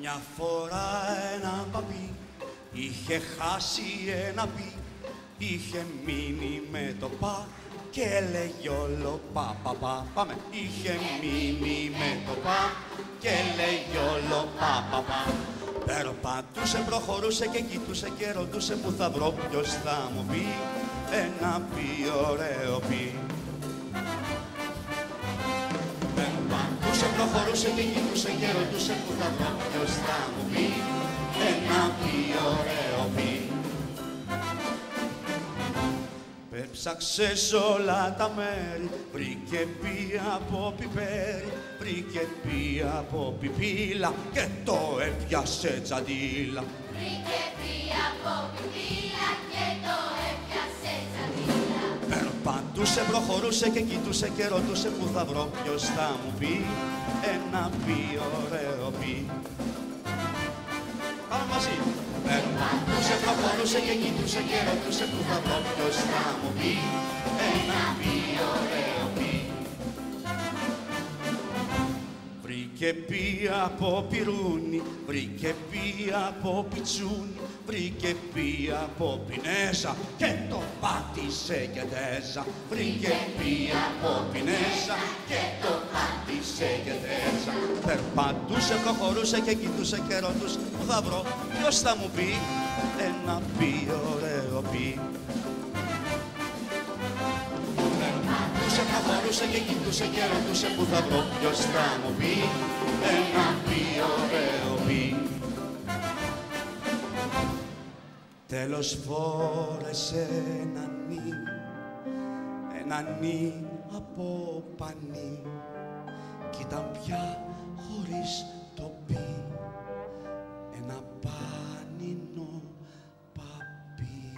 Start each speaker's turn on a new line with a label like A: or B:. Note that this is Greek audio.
A: Μια φορά ένα παπί είχε χάσει ένα πι Είχε μείνει με το πα και έλεγε όλο πα πα πα Πάμε! Είχε μείνει με το πα και έλεγε όλο πα πα πα Περπατούσε, προχωρούσε και κοιτούσε και ρωτούσε που θα βρω ποιος θα μου πει ένα πι ωραίο πι Περπατούσε, προχωρούσε και κοιτούσε και ρωτούσε που θα βρω ποιος θα μου πει ένα πι ωραίο Έψαξε σ' όλα τα μέρη, βρήκε πει από πιπέρι, βρήκε πει από πιπίλα και το έπιασε τσαντίλα.
B: Βρήκε πει από πιπίλα και το έπιασε τσαντίλα.
A: Περπατούσε, προχωρούσε και κοιτούσε και ρωτούσε που θα βρω ποιος θα μου πει ένα πει ωραίο πει. Περπατούσε, προχωρούσε και κοιτούσε και ρωτούσε που θα βρω ποιος θα μου πει ένα πει ωραίο πει. Βρήκε πει από πυρούνι, βρήκε πει από πιτσούνι, βρήκε πει από πινέζα και το πάτησε και τέζα. Βρήκε πει από πινέζα και το πάτησε και τέζα. Περπατούσε, προχωρούσε και κοιτούσε και ρωτούσε που θα βρω, ποιος θα μου πει; Ένα πει ωραίο πει. Περπατούσε, προχωρούσε και κοιτούσε και ρωτούσε που θα βρω ποιος θα μου πει; Ένα πει ωραίο πει. Τέλος φόρεσε ένα νι, ένα νι από πανί κι ήταν πια χωρίς το πι, ένα πάνινο παπί.